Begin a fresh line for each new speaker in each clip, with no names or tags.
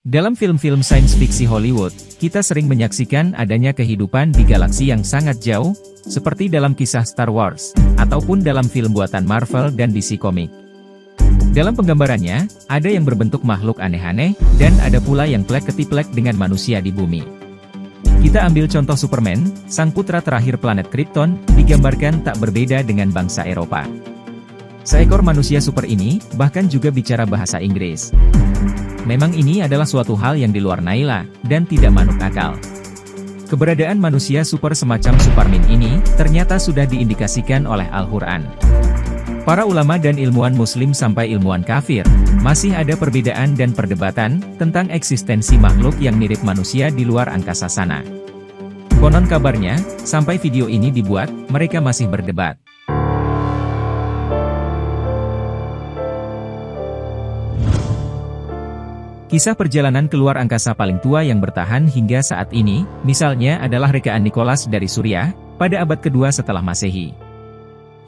Dalam film-film sains fiksi Hollywood, kita sering menyaksikan adanya kehidupan di galaksi yang sangat jauh, seperti dalam kisah Star Wars, ataupun dalam film buatan Marvel dan DC Comic. Dalam penggambarannya, ada yang berbentuk makhluk aneh-aneh, dan ada pula yang plek-ketiplek dengan manusia di bumi. Kita ambil contoh Superman, sang putra terakhir planet Krypton, digambarkan tak berbeda dengan bangsa Eropa. Seekor manusia super ini, bahkan juga bicara bahasa Inggris. Memang ini adalah suatu hal yang di luar Naila, dan tidak manuk akal. Keberadaan manusia super semacam Superman ini, ternyata sudah diindikasikan oleh Al-Quran. Para ulama dan ilmuwan muslim sampai ilmuwan kafir, masih ada perbedaan dan perdebatan, tentang eksistensi makhluk yang mirip manusia di luar angkasa sana. Konon kabarnya, sampai video ini dibuat, mereka masih berdebat. Kisah perjalanan keluar angkasa paling tua yang bertahan hingga saat ini, misalnya adalah rekaan Nicholas dari Suriah, pada abad kedua setelah Masehi.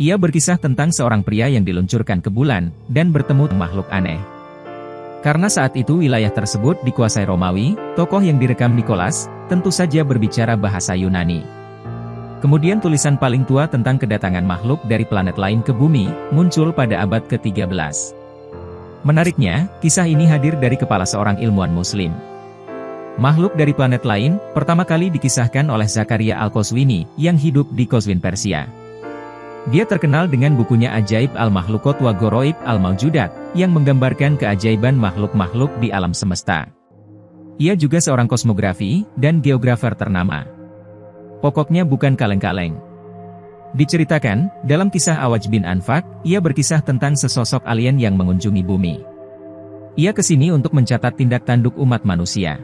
Ia berkisah tentang seorang pria yang diluncurkan ke bulan, dan bertemu makhluk aneh. Karena saat itu wilayah tersebut dikuasai Romawi, tokoh yang direkam Nicholas, tentu saja berbicara bahasa Yunani. Kemudian tulisan paling tua tentang kedatangan makhluk dari planet lain ke bumi, muncul pada abad ke-13. Menariknya, kisah ini hadir dari kepala seorang ilmuwan muslim. Makhluk dari planet lain, pertama kali dikisahkan oleh Zakaria Al-Qaswini, yang hidup di Qazwin Persia. Dia terkenal dengan bukunya Ajaib Al-Makhlukot wa Goroib Al-Maujudat, yang menggambarkan keajaiban makhluk-makhluk di alam semesta. Ia juga seorang kosmografi, dan geografer ternama. Pokoknya bukan kaleng-kaleng. Diceritakan, dalam kisah Awaj bin Anfak, ia berkisah tentang sesosok alien yang mengunjungi bumi. Ia ke sini untuk mencatat tindak tanduk umat manusia.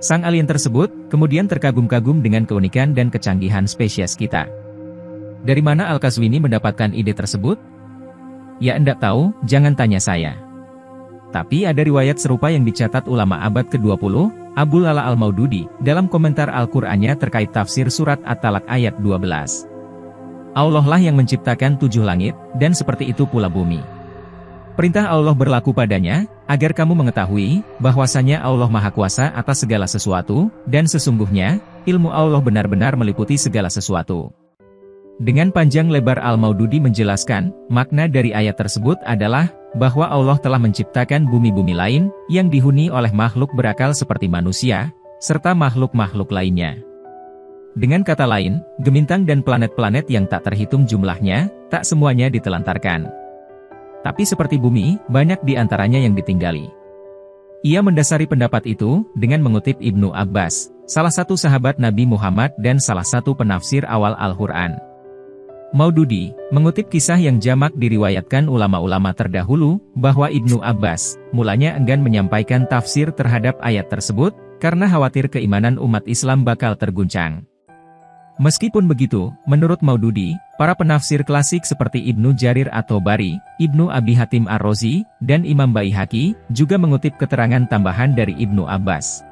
Sang alien tersebut, kemudian terkagum-kagum dengan keunikan dan kecanggihan spesies kita. Dari mana Al-Kaswini mendapatkan ide tersebut? Ya endak tahu, jangan tanya saya. Tapi ada riwayat serupa yang dicatat ulama abad ke-20, Abu Lala Al-Maududi, dalam komentar Al-Qur'annya terkait tafsir surat At-Talak ayat 12. Allah lah yang menciptakan tujuh langit, dan seperti itu pula bumi. Perintah Allah berlaku padanya, agar kamu mengetahui, bahwasanya Allah Maha Kuasa atas segala sesuatu, dan sesungguhnya, ilmu Allah benar-benar meliputi segala sesuatu. Dengan panjang lebar Al-Maududi menjelaskan, makna dari ayat tersebut adalah, bahwa Allah telah menciptakan bumi-bumi lain, yang dihuni oleh makhluk berakal seperti manusia, serta makhluk-makhluk lainnya. Dengan kata lain, gemintang dan planet-planet yang tak terhitung jumlahnya, tak semuanya ditelantarkan. Tapi seperti bumi, banyak di antaranya yang ditinggali. Ia mendasari pendapat itu, dengan mengutip Ibnu Abbas, salah satu sahabat Nabi Muhammad dan salah satu penafsir awal Al-Quran. Maududi, mengutip kisah yang jamak diriwayatkan ulama-ulama terdahulu, bahwa Ibnu Abbas, mulanya enggan menyampaikan tafsir terhadap ayat tersebut, karena khawatir keimanan umat Islam bakal terguncang. Meskipun begitu, menurut Maududi, para penafsir klasik seperti Ibnu Jarir atau Bari, Ibnu Abi Hatim Ar-Rozi, dan Imam Baihaqi, juga mengutip keterangan tambahan dari Ibnu Abbas.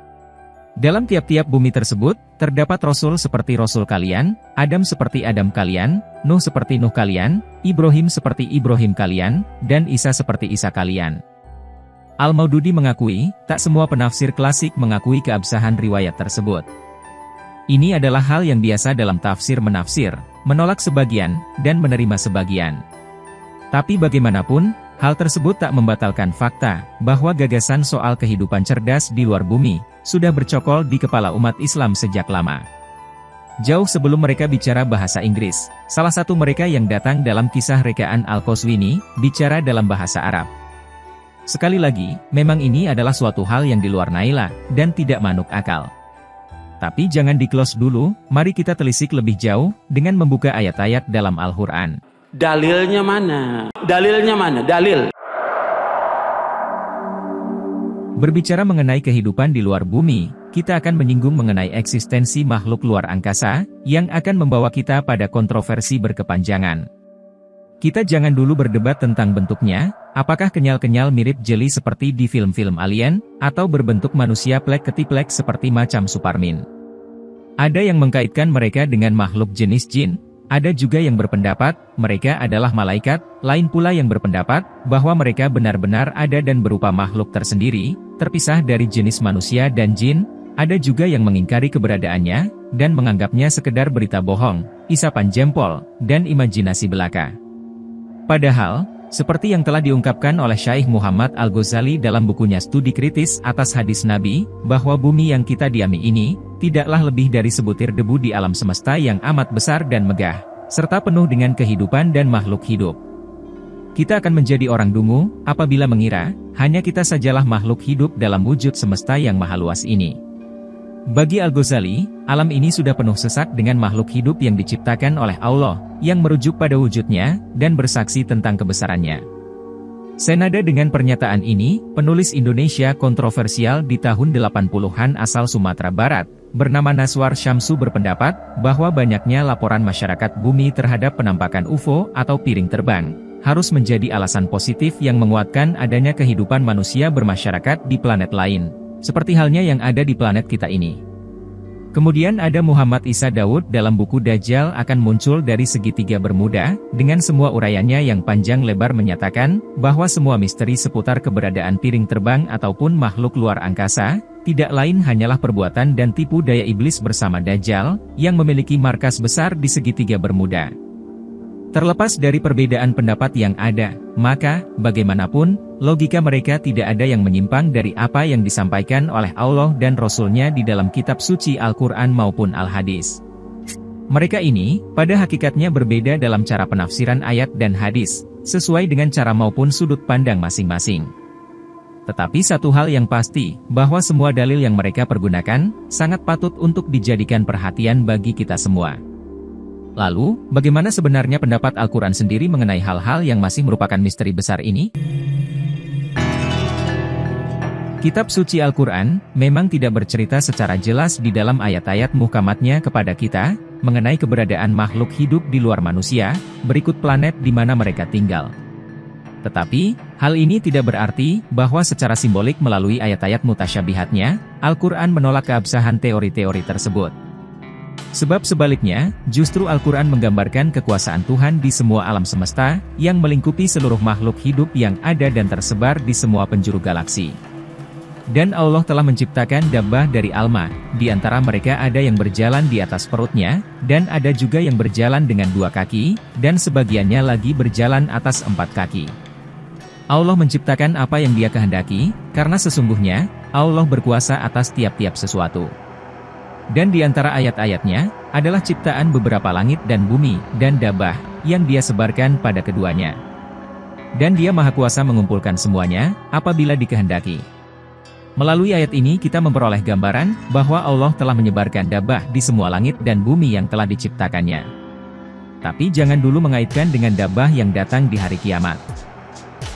Dalam tiap-tiap bumi tersebut, terdapat Rasul seperti Rasul kalian, Adam seperti Adam kalian, Nuh seperti Nuh kalian, Ibrahim seperti Ibrahim kalian, dan Isa seperti Isa kalian. Al-Maududi mengakui, tak semua penafsir klasik mengakui keabsahan riwayat tersebut. Ini adalah hal yang biasa dalam tafsir menafsir, menolak sebagian, dan menerima sebagian. Tapi bagaimanapun, hal tersebut tak membatalkan fakta, bahwa gagasan soal kehidupan cerdas di luar bumi, sudah bercokol di kepala umat Islam sejak lama. Jauh sebelum mereka bicara bahasa Inggris, salah satu mereka yang datang dalam kisah rekaan Al-Qaswini, bicara dalam bahasa Arab. Sekali lagi, memang ini adalah suatu hal yang di luar Naila, dan tidak manuk akal. Tapi jangan di-close dulu, mari kita telisik lebih jauh, dengan membuka ayat-ayat dalam Al-Quran.
Dalilnya mana? Dalilnya mana? Dalil.
Berbicara mengenai kehidupan di luar bumi, kita akan menyinggung mengenai eksistensi makhluk luar angkasa, yang akan membawa kita pada kontroversi berkepanjangan. Kita jangan dulu berdebat tentang bentuknya, apakah kenyal-kenyal mirip jeli seperti di film-film alien, atau berbentuk manusia plek-ketiplek seperti macam Superman. Ada yang mengkaitkan mereka dengan makhluk jenis jin, ada juga yang berpendapat, mereka adalah malaikat, lain pula yang berpendapat, bahwa mereka benar-benar ada dan berupa makhluk tersendiri, terpisah dari jenis manusia dan jin, ada juga yang mengingkari keberadaannya, dan menganggapnya sekedar berita bohong, isapan jempol, dan imajinasi belaka. Padahal, seperti yang telah diungkapkan oleh Syaikh Muhammad Al-Ghazali dalam bukunya Studi Kritis atas Hadis Nabi, bahwa bumi yang kita diami ini, tidaklah lebih dari sebutir debu di alam semesta yang amat besar dan megah, serta penuh dengan kehidupan dan makhluk hidup. Kita akan menjadi orang dungu, apabila mengira, hanya kita sajalah makhluk hidup dalam wujud semesta yang maha luas ini. Bagi Al-Ghazali, alam ini sudah penuh sesak dengan makhluk hidup yang diciptakan oleh Allah, yang merujuk pada wujudnya, dan bersaksi tentang kebesarannya. Senada dengan pernyataan ini, penulis Indonesia kontroversial di tahun 80-an asal Sumatera Barat, bernama Naswar Syamsu berpendapat, bahwa banyaknya laporan masyarakat bumi terhadap penampakan UFO atau piring terbang, harus menjadi alasan positif yang menguatkan adanya kehidupan manusia bermasyarakat di planet lain seperti halnya yang ada di planet kita ini. Kemudian ada Muhammad Isa Daud dalam buku Dajjal akan muncul dari segitiga bermuda, dengan semua uraiannya yang panjang lebar menyatakan, bahwa semua misteri seputar keberadaan piring terbang ataupun makhluk luar angkasa, tidak lain hanyalah perbuatan dan tipu daya iblis bersama Dajjal, yang memiliki markas besar di segitiga bermuda. Terlepas dari perbedaan pendapat yang ada, maka, bagaimanapun, logika mereka tidak ada yang menyimpang dari apa yang disampaikan oleh Allah dan Rasul-Nya di dalam kitab suci Al-Quran maupun Al-Hadis. Mereka ini, pada hakikatnya berbeda dalam cara penafsiran ayat dan hadis, sesuai dengan cara maupun sudut pandang masing-masing. Tetapi satu hal yang pasti, bahwa semua dalil yang mereka pergunakan, sangat patut untuk dijadikan perhatian bagi kita semua. Lalu, bagaimana sebenarnya pendapat Al-Quran sendiri mengenai hal-hal yang masih merupakan misteri besar ini? Kitab suci Al-Quran memang tidak bercerita secara jelas di dalam ayat-ayat muhkamatnya kepada kita, mengenai keberadaan makhluk hidup di luar manusia, berikut planet di mana mereka tinggal. Tetapi, hal ini tidak berarti bahwa secara simbolik melalui ayat-ayat mutasyabihatnya, Al-Quran menolak keabsahan teori-teori tersebut. Sebab sebaliknya, justru Al-Quran menggambarkan kekuasaan Tuhan di semua alam semesta, yang melingkupi seluruh makhluk hidup yang ada dan tersebar di semua penjuru galaksi. Dan Allah telah menciptakan dabbah dari alma, di antara mereka ada yang berjalan di atas perutnya, dan ada juga yang berjalan dengan dua kaki, dan sebagiannya lagi berjalan atas empat kaki. Allah menciptakan apa yang dia kehendaki, karena sesungguhnya, Allah berkuasa atas tiap-tiap sesuatu. Dan di antara ayat-ayatnya, adalah ciptaan beberapa langit dan bumi, dan dabah, yang dia sebarkan pada keduanya. Dan dia maha kuasa mengumpulkan semuanya, apabila dikehendaki. Melalui ayat ini kita memperoleh gambaran, bahwa Allah telah menyebarkan dabah di semua langit dan bumi yang telah diciptakannya. Tapi jangan dulu mengaitkan dengan dabah yang datang di hari kiamat.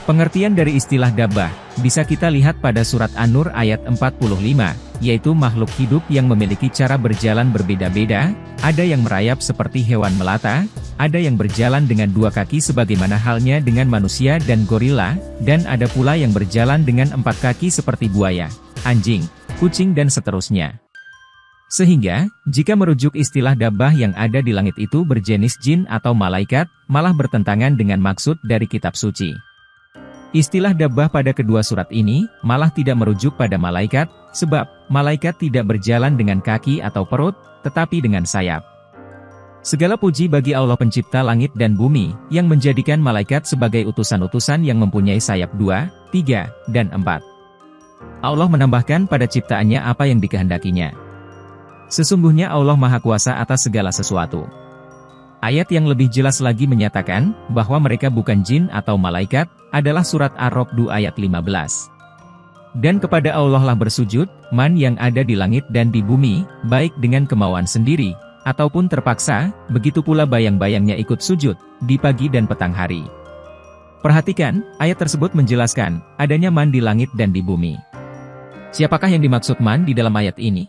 Pengertian dari istilah dabah, bisa kita lihat pada surat An-Nur ayat 45, yaitu makhluk hidup yang memiliki cara berjalan berbeda-beda, ada yang merayap seperti hewan melata, ada yang berjalan dengan dua kaki sebagaimana halnya dengan manusia dan gorila, dan ada pula yang berjalan dengan empat kaki seperti buaya, anjing, kucing dan seterusnya. Sehingga, jika merujuk istilah dabah yang ada di langit itu berjenis jin atau malaikat, malah bertentangan dengan maksud dari kitab suci. Istilah dabah pada kedua surat ini, malah tidak merujuk pada malaikat, sebab, malaikat tidak berjalan dengan kaki atau perut, tetapi dengan sayap. Segala puji bagi Allah pencipta langit dan bumi, yang menjadikan malaikat sebagai utusan-utusan yang mempunyai sayap dua, tiga, dan empat. Allah menambahkan pada ciptaannya apa yang dikehendakinya. Sesungguhnya Allah Maha Kuasa atas segala sesuatu. Ayat yang lebih jelas lagi menyatakan, bahwa mereka bukan jin atau malaikat, adalah surat Ar-Rokdu ayat 15. Dan kepada Allah lah bersujud, man yang ada di langit dan di bumi, baik dengan kemauan sendiri, ataupun terpaksa, begitu pula bayang-bayangnya ikut sujud, di pagi dan petang hari. Perhatikan, ayat tersebut menjelaskan, adanya man di langit dan di bumi. Siapakah yang dimaksud man di dalam ayat ini?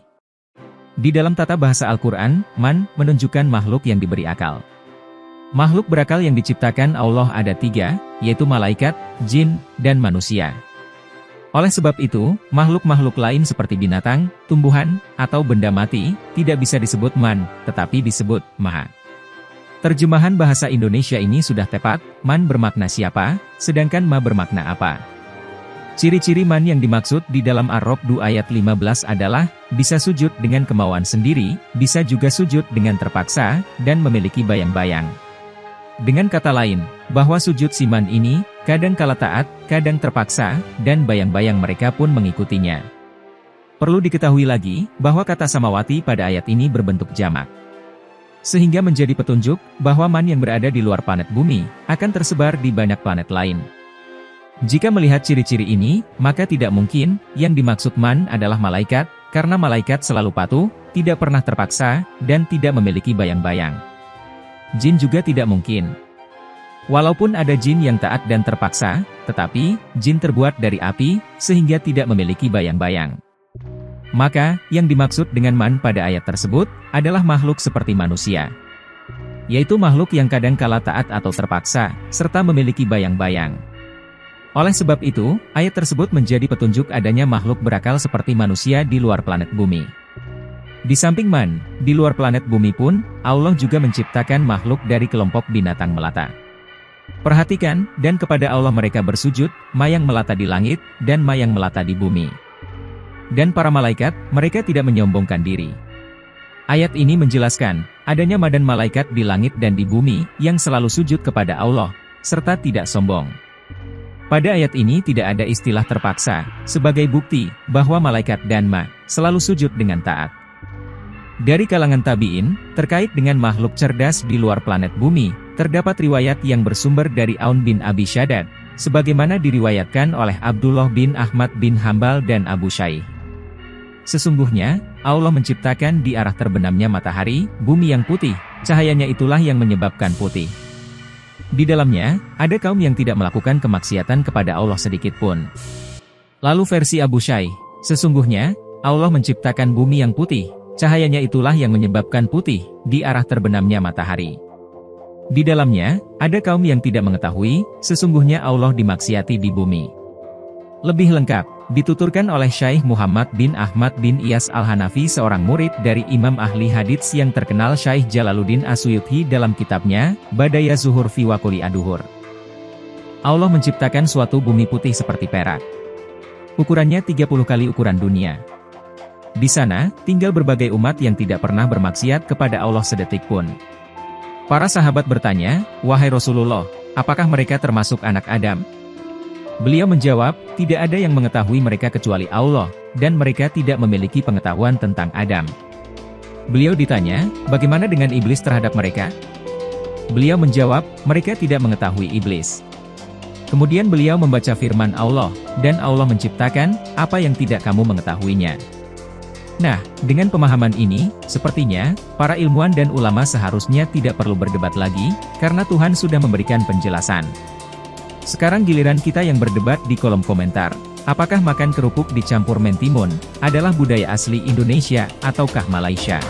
Di dalam tata bahasa Al-Quran, man, menunjukkan makhluk yang diberi akal. Makhluk berakal yang diciptakan Allah ada tiga, yaitu malaikat, jin, dan manusia. Oleh sebab itu, makhluk-makhluk lain seperti binatang, tumbuhan, atau benda mati, tidak bisa disebut man, tetapi disebut maha. Terjemahan bahasa Indonesia ini sudah tepat, man bermakna siapa, sedangkan ma bermakna apa. Ciri-ciri man yang dimaksud di dalam Ar-Rob 2 ayat 15 adalah, bisa sujud dengan kemauan sendiri, bisa juga sujud dengan terpaksa, dan memiliki bayang-bayang. Dengan kata lain, bahwa sujud siman ini, kadang kala taat, kadang terpaksa, dan bayang-bayang mereka pun mengikutinya. Perlu diketahui lagi, bahwa kata samawati pada ayat ini berbentuk jamak. Sehingga menjadi petunjuk, bahwa man yang berada di luar planet bumi, akan tersebar di banyak planet lain. Jika melihat ciri-ciri ini, maka tidak mungkin, yang dimaksud man adalah malaikat, karena malaikat selalu patuh, tidak pernah terpaksa, dan tidak memiliki bayang-bayang. Jin juga tidak mungkin. Walaupun ada jin yang taat dan terpaksa, tetapi, jin terbuat dari api, sehingga tidak memiliki bayang-bayang. Maka, yang dimaksud dengan man pada ayat tersebut, adalah makhluk seperti manusia. Yaitu makhluk yang kadang kala taat atau terpaksa, serta memiliki bayang-bayang. Oleh sebab itu, ayat tersebut menjadi petunjuk adanya makhluk berakal seperti manusia di luar planet bumi. Di samping man, di luar planet bumi pun, Allah juga menciptakan makhluk dari kelompok binatang melata. Perhatikan, dan kepada Allah mereka bersujud, mayang melata di langit, dan mayang melata di bumi. Dan para malaikat, mereka tidak menyombongkan diri. Ayat ini menjelaskan, adanya madan malaikat di langit dan di bumi, yang selalu sujud kepada Allah, serta tidak sombong. Pada ayat ini tidak ada istilah terpaksa, sebagai bukti bahwa malaikat dan ma selalu sujud dengan taat. Dari kalangan tabi'in, terkait dengan makhluk cerdas di luar planet bumi, terdapat riwayat yang bersumber dari Aun bin Abi Shaddad, sebagaimana diriwayatkan oleh Abdullah bin Ahmad bin Hambal dan Abu Syaih. Sesungguhnya, Allah menciptakan di arah terbenamnya matahari, bumi yang putih, cahayanya itulah yang menyebabkan putih. Di dalamnya, ada kaum yang tidak melakukan kemaksiatan kepada Allah sedikit pun. Lalu versi Abu Syai, sesungguhnya, Allah menciptakan bumi yang putih, cahayanya itulah yang menyebabkan putih, di arah terbenamnya matahari. Di dalamnya, ada kaum yang tidak mengetahui, sesungguhnya Allah dimaksiati di bumi. Lebih lengkap, dituturkan oleh Syekh Muhammad bin Ahmad bin Iyas Al-Hanafi seorang murid dari Imam Ahli Hadits yang terkenal Syekh Jalaluddin Asuyuthi dalam kitabnya, Badaya Zuhur fi Wakuli Aduhur. Allah menciptakan suatu bumi putih seperti perak. Ukurannya 30 kali ukuran dunia. Di sana, tinggal berbagai umat yang tidak pernah bermaksiat kepada Allah sedetik pun. Para sahabat bertanya, Wahai Rasulullah, apakah mereka termasuk anak Adam? Beliau menjawab, tidak ada yang mengetahui mereka kecuali Allah, dan mereka tidak memiliki pengetahuan tentang Adam. Beliau ditanya, bagaimana dengan iblis terhadap mereka? Beliau menjawab, mereka tidak mengetahui iblis. Kemudian beliau membaca firman Allah, dan Allah menciptakan, apa yang tidak kamu mengetahuinya. Nah, dengan pemahaman ini, sepertinya, para ilmuwan dan ulama seharusnya tidak perlu berdebat lagi, karena Tuhan sudah memberikan penjelasan. Sekarang giliran kita yang berdebat di kolom komentar. Apakah makan kerupuk dicampur mentimun adalah budaya asli Indonesia ataukah Malaysia?